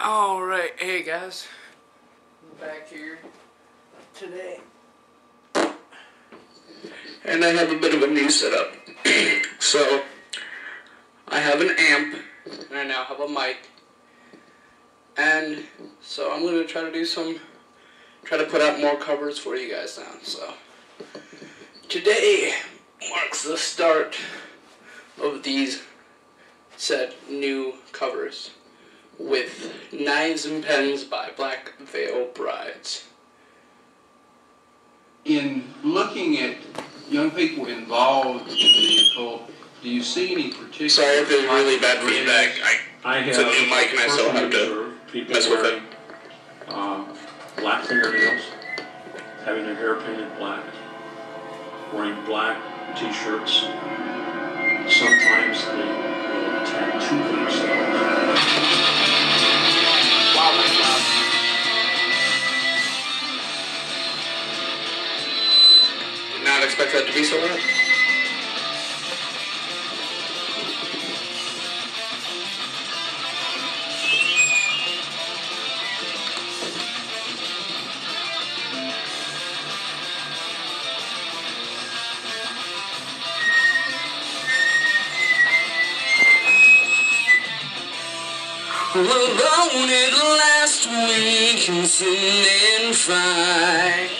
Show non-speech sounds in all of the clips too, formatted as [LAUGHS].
Alright, hey guys. I'm back here today. And I have a bit of a new setup. [CLEARS THROAT] so, I have an amp, and I now have a mic. And so I'm going to try to do some, try to put out more covers for you guys now. So, today marks the start of these said new covers with Knives and Pens by Black Veil Brides. In looking at young people involved in the occult, do you see any particular? Sorry if there's really bad feedback. I, I have It's a new mic and I still have to personally observed people mess with it. wearing, uh, black fingernails, having their hair painted black, wearing black t-shirts. Sometimes they will tattoo themselves. Expect that to be so. Alone at last we can sin and fight.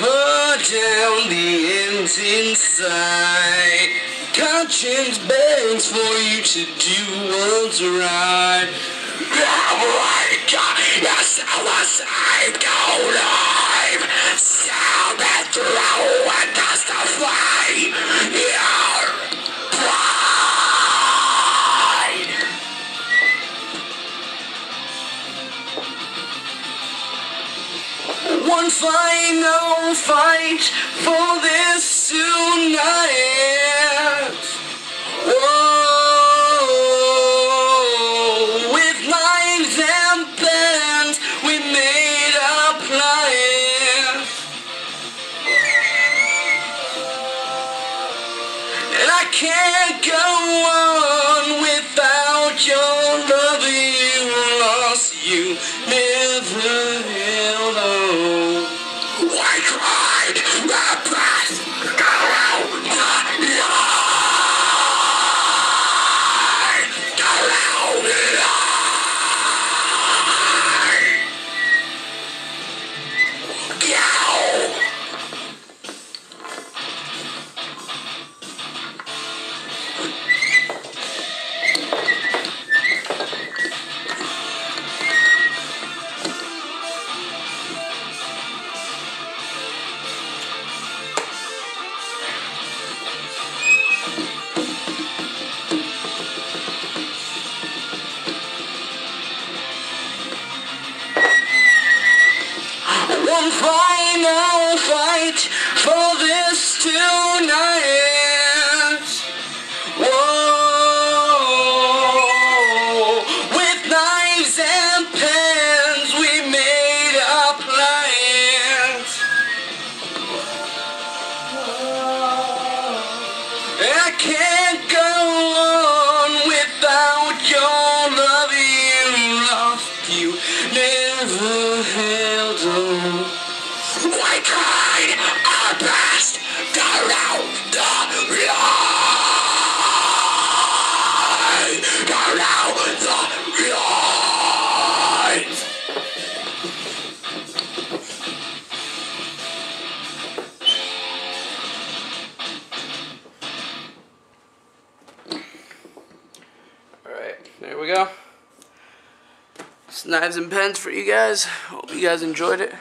Heart down, the end's inside. Conscience begs for you to do what's right. Like a suicide life, sound and throw and justify your fight for this tonight. Whoa, with knives and pens, we made a plan. And I can't go on One final fight for this tonight. Can't go on without your love. You lost, you never held on. We tried our best to round the line, go. Knives and pens for you guys. Hope you guys enjoyed it.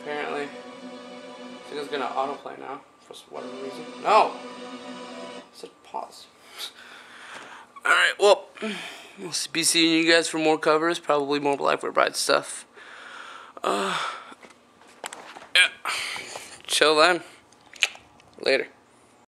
Apparently, I think it's gonna autoplay now for whatever reason. No! I said pause. [LAUGHS] Alright, well, we'll be seeing you guys for more covers, probably more Black Veil Bride stuff. Uh, yeah. Chill then. Later.